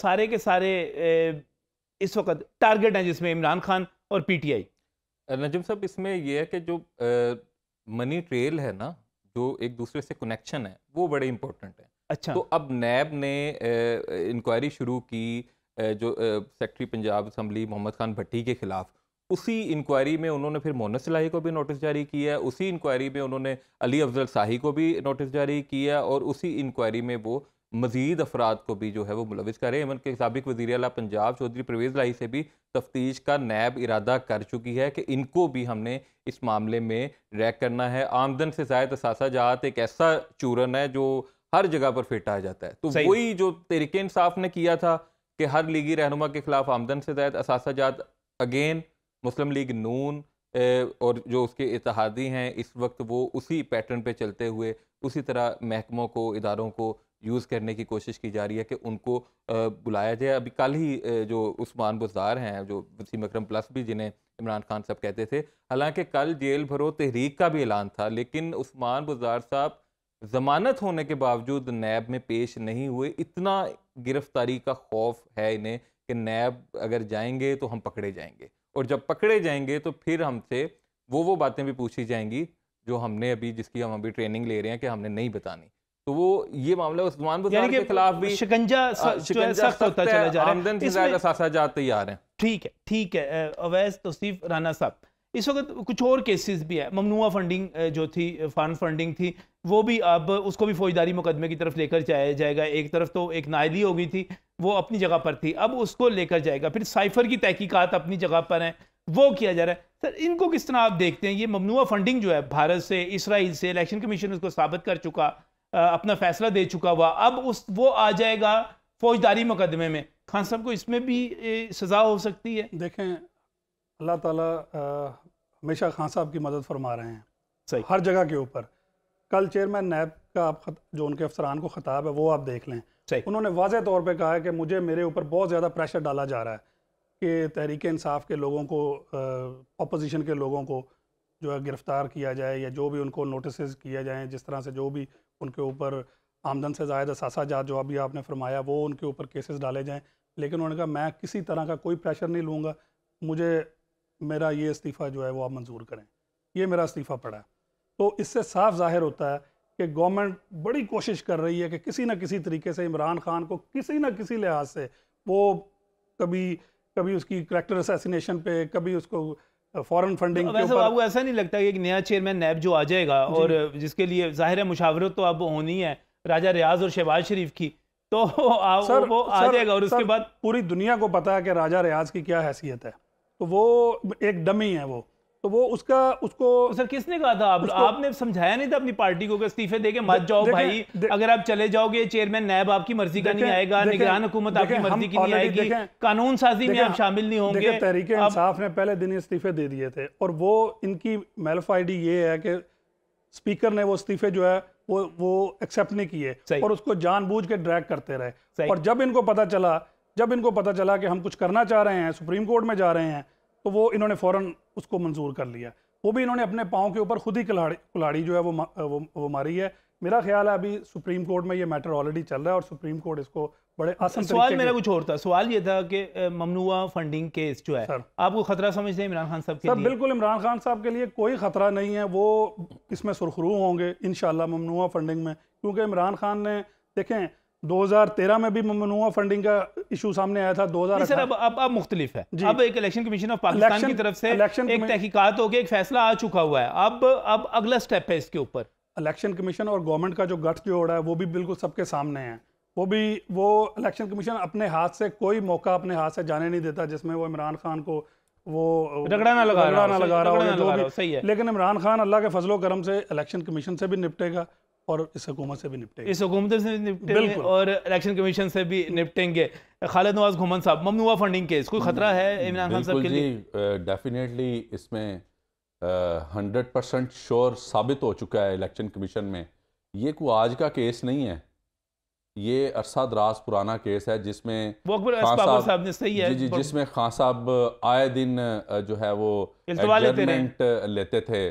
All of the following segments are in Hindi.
सारे के सारे इस वक्त टारगेट हैं जिसमें इमरान खान और पीटीआई। नजम साहब इसमें यह है कि जो मनी ट्रेल है ना जो एक दूसरे से कनेक्शन है वो बड़े इंपॉर्टेंट है। अच्छा। तो अब नैब ने इंक्वायरी शुरू की जो सेक्रेटरी पंजाब असम्बली मोहम्मद खान भट्टी के खिलाफ उसी इंक्वायरी में उन्होंने फिर मोहन सलाही को भी नोटिस जारी किया उसी इंक्वायरी में उन्होंने अली अफजल शाही को भी नोटिस जारी किया और उसी इंक्वायरी में वो मजीद अफराद को भी जो है वो मुलविस करें। एमन के सबक वजी अला पंजाब चौधरी परवेज़ लाई से भी तफ्तीश का नैब इरादा कर चुकी है कि इनको भी हमने इस मामले में रैक करना है। आमदन से जायद असासा जात एक ऐसा चूरन है जो हर जगह पर फिट जाता है। तो वही जो तरीके इंसाफ ने किया था कि हर लीगी रहनुमा के खिलाफ आमदन से जायद असासा जात अगेन मुस्लिम लीग नून और जो उसके इतिहादी हैं इस वक्त वो उसी पैटर्न पे चलते हुए उसी तरह महकमों को इदारों को यूज़ करने की कोशिश की जा रही है कि उनको बुलाया जाए। अभी कल ही जो उस्मान बुजार हैं, जो वसीम अक्रम प्लस भी जिन्हें इमरान खान साहब कहते थे, हालाँकि कल जेल भरो तहरीक का भी ऐलान था, लेकिन उस्मान बुजार साहब ज़मानत होने के बावजूद नैब में पेश नहीं हुए। इतना गिरफ्तारी का खौफ है इन्हें कि नैब अगर जाएँगे तो हम पकड़े जाएँगे। और जब पकड़े जाएँगे तो फिर हमसे वो वो बातें भी पूछी जाएँगी, जो हमने अभी, जिसकी हम अभी ट्रेनिंग ले रहे हैं कि हमने नहीं बतानी। तो वो ये मामला उस्मान बुजार के खिलाफ भी शिकंजा सख्त होता चला जा रहा है। तैयार हैं। ठीक है ठीक है अवैस तोसीफ राना साहब। इस वक्त कुछ और केसेस भी है। ममनुआ फंडिंग जो थी फंड फंडिंग थी वो भी अब उसको भी फौजदारी मुकदमे की तरफ़ लेकर जाया जाएगा। एक तरफ़ तो एक नायली हो गई थी वो अपनी जगह पर थी। अब उसको लेकर जाएगा। फिर साइफर की तहकीकात अपनी जगह पर हैं वो किया जा रहा है। सर इनको किस तरह आप देखते हैं? ये ममनुआ फंडिंग जो है भारत से इसराइल से इलेक्शन कमीशन उसको साबित कर चुका। अपना फैसला दे चुका हुआ। अब उस वो आ जाएगा फौजदारी मुकदमे में। खान साहब को इसमें भी सज़ा हो सकती है। देखें अल्लाह ताला हमेशा खान साहब की मदद फरमा रहे हैं। सही। हर जगह के ऊपर। कल चेयरमैन नैब का आप जो उनके अफसरान को ख़ताब है वो आप देख लें। सही। उन्होंने वाज तौर पर कहा है कि मुझे मेरे ऊपर बहुत ज़्यादा प्रेशर डाला जा रहा है कि तहरीक इंसाफ के लोगों को अपोजिशन के लोगों को जो है गिरफ़्तार किया जाए या जो भी उनको नोटिस किया जाए जिस तरह से जो भी उनके ऊपर आमदन से ज़ायद असासा जात जो अभी आपने फरमाया, वो उनके ऊपर केसेस डाले जाएँ। लेकिन उन्होंने कहा, मैं किसी तरह का कोई प्रेशर नहीं लूँगा। मुझे, मेरा ये इस्तीफ़ा जो है, वो आप मंजूर करें। ये मेरा इस्तीफ़ा पड़ा तो इससे साफ़ ज़ाहिर होता है कि गवर्नमेंट बड़ी कोशिश कर रही है कि किसी न किसी तरीके से इमरान खान को किसी न किसी लिहाज से वो कभी कभी उसकी करेक्टर असैसिनेशन पे, कभी उसको फॉरेन फंडिंग के ऊपर आपको ऐसा नहीं लगता कि एक नया चेयरमैन नैब जो आ जाएगा और जिसके लिए ज़ाहिर है मुशावरत तो अब होनी है राजा रियाज और शहबाज शरीफ की तो सर, वो आ जाएगा और उसके बाद पूरी दुनिया को पता है कि राजा रियाज की क्या हैसियत है। तो वो एक डमी है वो। तो वो उसका उसको सर किसने कहा था? आप आपने समझाया नहीं था अपनी पार्टी को इस्तीफे देके मत जाओ भाई। अगर आप चले जाओगे चेयरमैन नैब आपकी मर्ज़ी का नहीं आएगा निगरान हुकूमत आपकी मर्ज़ी की नहीं आएगी। कानून साजी में आप शामिल नहीं होंगे। तहरीके इंसाफ ने पहले दिन इस्तीफे दे दिए थे और वो इनकी मेलफ आईडी ये है कि स्पीकर ने वो इस्तीफे जो है वो वो एक्सेप्ट नहीं किए और उसको जानबूझ के ड्रैग करते रहे। और जब इनको पता चला जब इनको पता चला कि हम कुछ करना चाह रहे हैं सुप्रीम कोर्ट में जा रहे हैं तो वो इन्होंने फ़ौरन उसको मंजूर कर लिया। वो भी इन्होंने अपने पाँव के ऊपर खुद ही कुल्हाड़ी कुल्हाड़ी जो है वो वो, वो मारी है। मेरा ख्याल है अभी सुप्रीम कोर्ट में ये मैटर ऑलरेडी चल रहा है और सुप्रीम कोर्ट इसको बड़े आसान सवाल मेरा कुछ और था। सवाल ये था कि ममनुआ फंडिंग केस जो है सर। आपको खतरा समझते हैं इमरान खान साहब के सर लिए? बिल्कुल इमरान खान साहब के लिए कोई खतरा नहीं है। वो इसमें सुरखरू होंगे इन ममनुआ फंडिंग में। क्योंकि इमरान खान ने देखें 2013 में भी ममनुआ फंडिंग का इशू सामने आया था 2000 सर अब अब अब मुख्तलिफ़ है। अब एक इलेक्शन कमीशन ऑफ़ पाकिस्तान की तरफ़ से एक तहकीकात हो गया एक फैसला आ चुका हुआ है। अब अब अगला स्टेप है इसके ऊपर। इलेक्शन कमीशन और गवर्नमेंट का जो गठ जोड़ है वो भी बिल्कुल सबके सामने है। वो भी वो इलेक्शन कमीशन अपने हाथ से कोई मौका अपने हाथ से जाने नहीं देता जिसमें वो इमरान खान को वो रगड़ाना लगा रहा लगा रहा हो सही है। लेकिन इमरान खान अल्लाह के फजलो करम से इलेक्शन कमीशन से भी निपटेगा। और इस हुकूमत से भी निपटेंगे। इस हुकूमत से निपटेंगे और इलेक्शन कमीशन से भी निपटेंगे। खालिद नवाज़ घुमन साहब ममनुआ फंडिंग केस कोई खतरा है इमरान खान साहब के लिए? डेफिनेटली इसमें हंड्रेड परसेंट श्योर साबित हो चुका है इलेक्शन कमीशन में। ये कोई आज का केस नहीं है। ये अरसा दराज पुराना केस है जिसमें खान साहब ने सही है। जी जी जिसमें खान साहब आए दिन जो है वो लेते, लेते थे।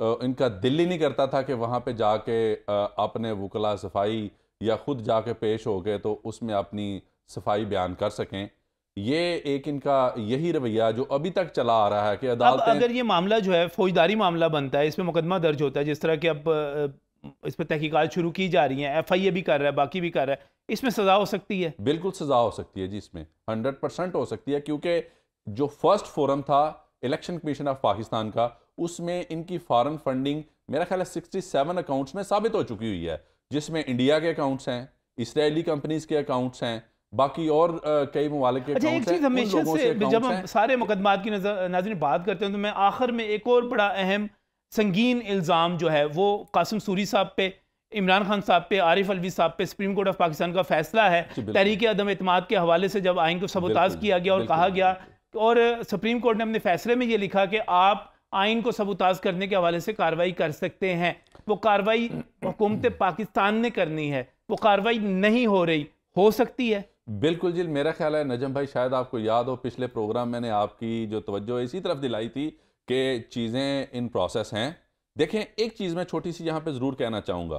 इनका दिल ही नहीं करता था कि वहाँ पे जाके अपने वकला सफ़ाई या ख़ुद जाके पेश हो गए तो उसमें अपनी सफ़ाई बयान कर सकें। ये एक इनका यही रवैया जो अभी तक चला आ रहा है कि अदालत अगर ये मामला जो है फौजदारी मामला बनता है इसमें मुकदमा दर्ज होता है जिस तरह के अब इस पर तहकीकत शुरू की जा रही है एफ़ आई ए भी कर रहा है बाकी भी कर रहा है इसमें सज़ा हो सकती है? बिल्कुल सज़ा हो सकती है जी इसमें हंड्रेड परसेंट हो सकती है क्योंकि जो फ़र्स्ट फोरम था इलेक्शन कमीशन ऑफ़ पाकिस्तान का उसमें इनकी फॉरेन फंडिंग मेरा ख्याल है सिक्सटी सेवन अकाउंट्स में साबित हो चुकी हुई है जिसमें इंडिया के अकाउंट्स हैं इसराइली कंपनीज़ के अकाउंट्स हैं बाकी और कई ममालिक के अच्छा एक चीज़ हमेशा से जब हम सारे मुकदमात की नज़र नाजरीन बात करते हैं तो मैं आखिर में एक और बड़ा अहम संगीन इल्ज़ाम जो है वो कासिम सूरी साहब पे इमरान खान साहब पे आरिफ अलवी साहब पे सुप्रीम कोर्ट ऑफ़ पाकिस्तान का फैसला है। तहरीक अदम अतमाद के हवाले से जब आइन को सबोताज किया गया और कहा गया और सुप्रीम कोर्ट ने अपने फैसले में ये लिखा कि आप आइन को सबोताज करने के हवाले से कार्रवाई कर सकते हैं। वो कार्रवाई हुकूमत पाकिस्तान ने करनी है। वो कार्रवाई नहीं हो रही, हो सकती है। बिल्कुल जी, मेरा ख्याल है नजम भाई, शायद आपको याद हो, पिछले प्रोग्राम मैंने आपकी जो तवज्जो इसी तरफ़ दिलाई थी कि चीज़ें इन प्रोसेस हैं। देखें, एक चीज़ मैं छोटी सी यहाँ पे ज़रूर कहना चाहूँगा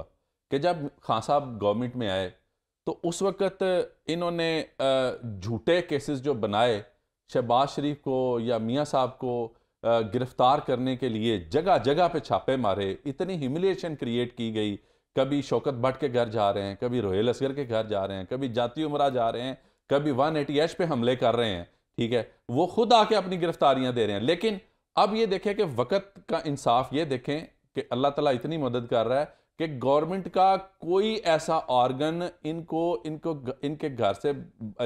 कि जब खान साहब गवर्नमेंट में आए तो उस वक़्त इन्होंने झूठे केसेस जो बनाए, शहबाज शरीफ को या मियाँ साहब को गिरफ़्तार करने के लिए जगह जगह पे छापे मारे, इतनी ह्यूमिलेशन क्रिएट की गई। कभी शौकत भट्ट के घर जा रहे हैं, कभी रोहेल असगर के घर जा रहे हैं, कभी जाती उमरा जा रहे हैं, कभी वन एटी एच पे हमले कर रहे हैं, ठीक है? वो खुद आके अपनी गिरफ्तारियाँ दे रहे हैं। लेकिन अब ये देखें कि वक़्त का इंसाफ, ये देखें कि अल्लाह ताला इतनी मदद कर रहा है कि गवर्नमेंट का कोई ऐसा ऑर्गन इनको इनको इनके घर से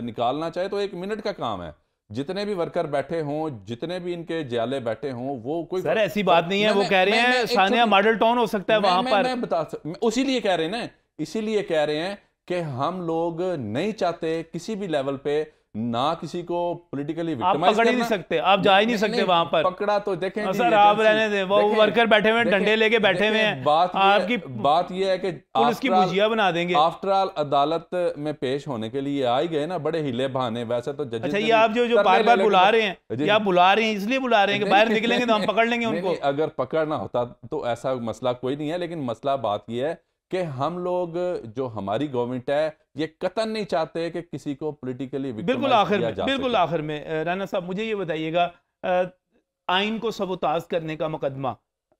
निकालना चाहे तो एक मिनट का काम है। जितने भी वर्कर बैठे हों जितने भी इनके जयाले बैठे हों वो कोई सर ऐसी बात नहीं है वो कह रहे हैं सानिया मॉडल टाउन हो सकता है वहाँ पर। मैं बता उसी कह रहे हैं ना इसीलिए कह रहे हैं कि हम लोग नहीं चाहते किसी भी लेवल पे ना किसी को पॉलिटिकली आप पकड़ ही नहीं सकते आप जा ही नहीं सकते वहाँ पर। पकड़ा तो देखें सर आप रहने दे वो वर्कर बैठे हुए डंडे लेके बैठे हुए हैं। बात आपकी बात ये है कि पुलिस की भुजिया बना देंगे। आफ्टर ऑल अदालत में पेश होने के लिए आ ही गए ना बड़े हिले बहाने वैसे तो जज अच्छा ये आप जो जो बार बार बुला रहे हैं या बुला रहे हैं इसलिए बुला रहे हैं कि बाहर निकलेंगे तो हम पकड़ लेंगे उनको। अगर पकड़ना होता तो ऐसा मसला कोई नहीं है लेकिन मसला बात यह है कि हम लोग जो हमारी गवर्नमेंट है ये कतन नहीं चाहते कि किसी को पॉलिटिकली बिल्कुल आखिर में बिल्कुल आखिर में राना साहब मुझे ये बताइएगा आइन को सबोताज करने का मुकदमा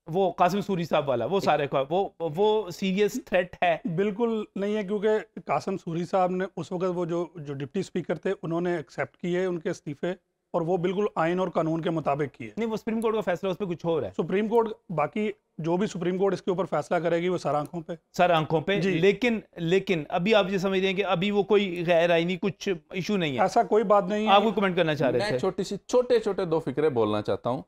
वो कासिम सूरी साहब वाला वो सारे का वो वो सीरियस थ्रेट है। बिल्कुल नहीं है क्योंकि कासिम सूरी साहब ने उस वक्त वो जो जो डिप्टी स्पीकर थे उन्होंने एक्सेप्ट किए उनके इस्तीफे और वो बिल्कुल आइन और कानून के मुताबिक किए। नहीं वो सुप्रीम कोर्ट का फैसला उस पर कुछ और है। सुप्रीम कोर्ट बाकी जो भी सुप्रीम कोर्ट इसके ऊपर फैसला करेगी वो सर आँखों पे। सर आँखों पे। लेकिन लेकिन अभी आप ये समझ रहे हैं कि अभी वो कोई गैर आईनी कुछ इशू नहीं है। ऐसा कोई बात नहीं आप कोई कमेंट करना चाह रहे थे। छोटी सी छोटे छोटे दो फिक्रे बोलना चाहता हूँ।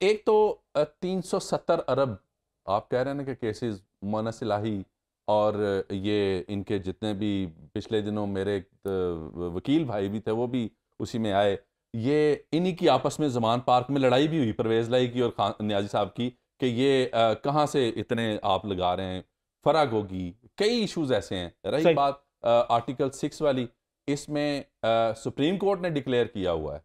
एक तो तीन सौ सत्तर अरब आप कह रहे हैं ना कि केसेस मनसिलाही और ये इनके जितने भी पिछले दिनों मेरे वकील भाई भी थे वो भी उसी में आए। ये इन्हीं की आपस में जमान पार्क में लड़ाई भी हुई परवेज लाई की और खान न्याजी साहब की। कि ये कहाँ से इतने आप लगा रहे हैं? फ़र्क होगी। कई इश्यूज़ ऐसे हैं रही बात आर्टिकल सिक्स वाली इसमें सुप्रीम कोर्ट ने डिक्लेयर किया हुआ है।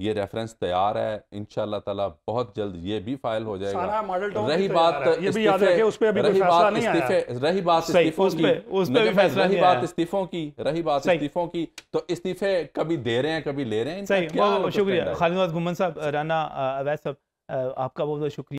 ये रेफरेंस तैयार है इनशाला ताला बहुत जल्द ये भी फ़ाइल हो जाएगा। रही बात ये भी याद रखिए उस पे अभी रही बात इस्तीफे रही बात इस्तीफों की। रही बात इस्तीफों की रही बात इस्तीफों की तो इस्तीफे कभी दे रहे हैं कभी ले रहे हैं। शुक्रिया। खालिद गुमन साहब राना अवैध साहब आपका बहुत बहुत शुक्रिया।